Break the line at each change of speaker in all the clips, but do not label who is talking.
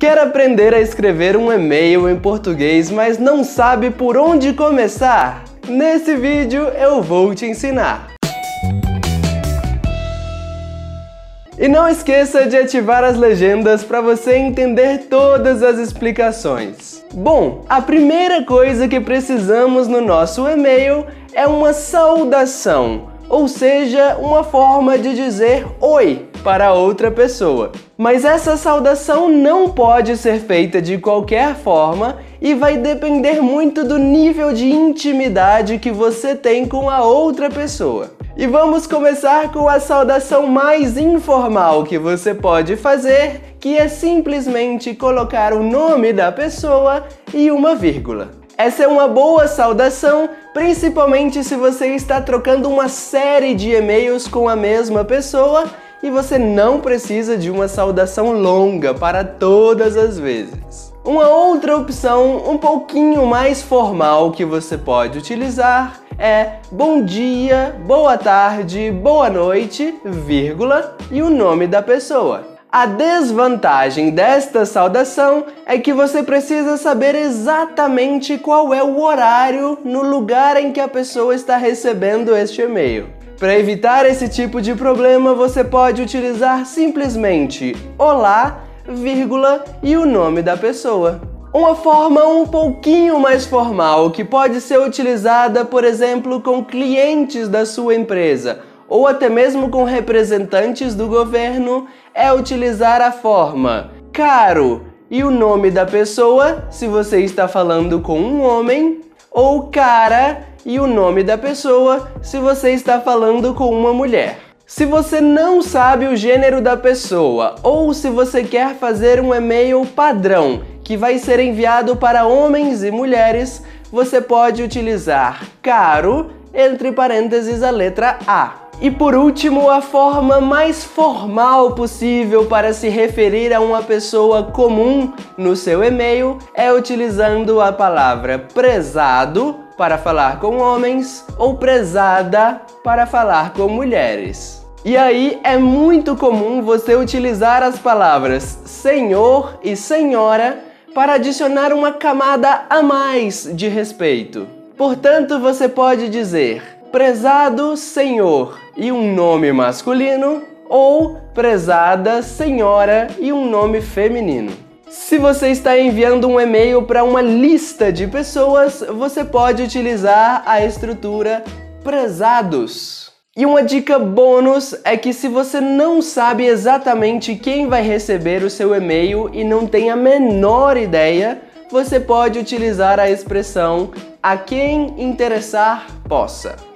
Quer aprender a escrever um e-mail em português, mas não sabe por onde começar? Nesse vídeo eu vou te ensinar. E não esqueça de ativar as legendas para você entender todas as explicações. Bom, a primeira coisa que precisamos no nosso e-mail é uma saudação, ou seja, uma forma de dizer oi para outra pessoa. Mas essa saudação não pode ser feita de qualquer forma e vai depender muito do nível de intimidade que você tem com a outra pessoa. E vamos começar com a saudação mais informal que você pode fazer, que é simplesmente colocar o nome da pessoa e uma vírgula. Essa é uma boa saudação, principalmente se você está trocando uma série de e-mails com a mesma pessoa e você não precisa de uma saudação longa para todas as vezes. Uma outra opção um pouquinho mais formal que você pode utilizar é bom dia, boa tarde, boa noite, vírgula e o nome da pessoa. A desvantagem desta saudação é que você precisa saber exatamente qual é o horário no lugar em que a pessoa está recebendo este e-mail. Para evitar esse tipo de problema, você pode utilizar simplesmente olá, vírgula e o nome da pessoa. Uma forma um pouquinho mais formal que pode ser utilizada, por exemplo, com clientes da sua empresa ou até mesmo com representantes do governo é utilizar a forma caro e o nome da pessoa, se você está falando com um homem, ou cara e o nome da pessoa se você está falando com uma mulher. Se você não sabe o gênero da pessoa ou se você quer fazer um e-mail padrão que vai ser enviado para homens e mulheres, você pode utilizar caro entre parênteses a letra A. E por último, a forma mais formal possível para se referir a uma pessoa comum no seu e-mail é utilizando a palavra prezado para falar com homens ou prezada para falar com mulheres. E aí é muito comum você utilizar as palavras senhor e senhora para adicionar uma camada a mais de respeito. Portanto, você pode dizer prezado senhor e um nome masculino ou prezada senhora e um nome feminino. Se você está enviando um e-mail para uma lista de pessoas, você pode utilizar a estrutura prezados. E uma dica bônus é que se você não sabe exatamente quem vai receber o seu e-mail e não tem a menor ideia, você pode utilizar a expressão a quem interessar possa.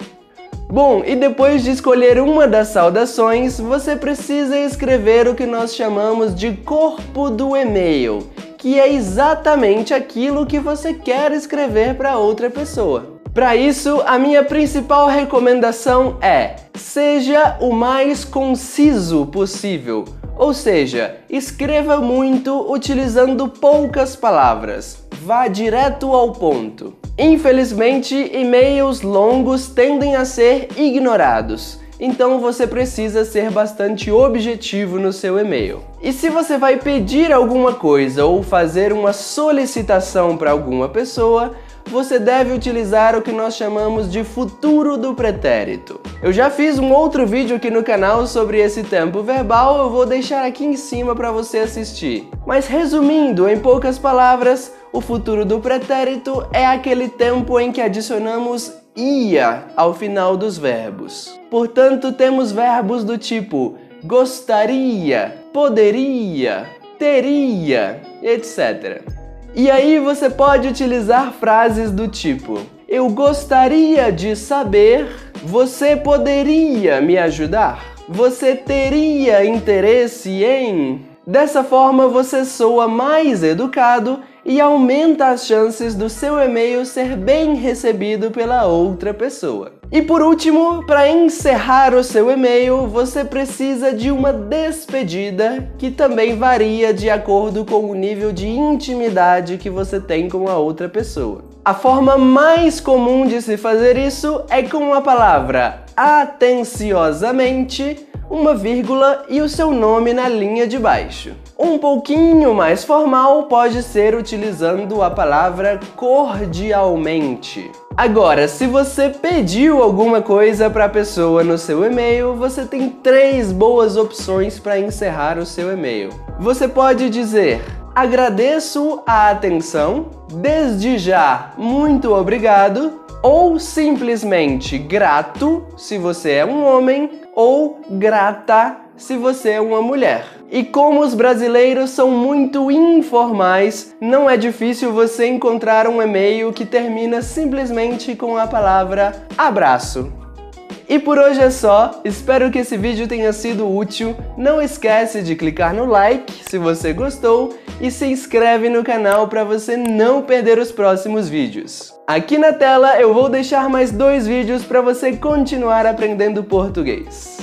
Bom, e depois de escolher uma das saudações, você precisa escrever o que nós chamamos de corpo do e-mail, que é exatamente aquilo que você quer escrever para outra pessoa. Para isso, a minha principal recomendação é: seja o mais conciso possível. Ou seja, escreva muito utilizando poucas palavras. Vá direto ao ponto. Infelizmente, e-mails longos tendem a ser ignorados. Então você precisa ser bastante objetivo no seu e-mail. E se você vai pedir alguma coisa ou fazer uma solicitação para alguma pessoa, você deve utilizar o que nós chamamos de futuro do pretérito. Eu já fiz um outro vídeo aqui no canal sobre esse tempo verbal, eu vou deixar aqui em cima para você assistir. Mas resumindo, em poucas palavras, o futuro do pretérito é aquele tempo em que adicionamos ia ao final dos verbos. Portanto, temos verbos do tipo gostaria, poderia, teria, etc. E aí você pode utilizar frases do tipo: Eu gostaria de saber, você poderia me ajudar? Você teria interesse em? Dessa forma você soa mais educado e aumenta as chances do seu e-mail ser bem recebido pela outra pessoa. E por último, para encerrar o seu e-mail, você precisa de uma despedida que também varia de acordo com o nível de intimidade que você tem com a outra pessoa. A forma mais comum de se fazer isso é com a palavra atenciosamente, uma vírgula e o seu nome na linha de baixo. Um pouquinho mais formal pode ser utilizando a palavra cordialmente. Agora, se você pediu alguma coisa para a pessoa no seu e-mail, você tem três boas opções para encerrar o seu e-mail. Você pode dizer: agradeço a atenção, desde já, muito obrigado, ou simplesmente grato, se você é um homem, ou grata, se você é uma mulher. E como os brasileiros são muito informais, não é difícil você encontrar um e-mail que termina simplesmente com a palavra abraço. E por hoje é só, espero que esse vídeo tenha sido útil. Não esquece de clicar no like se você gostou e se inscreve no canal para você não perder os próximos vídeos. Aqui na tela eu vou deixar mais dois vídeos para você continuar aprendendo português.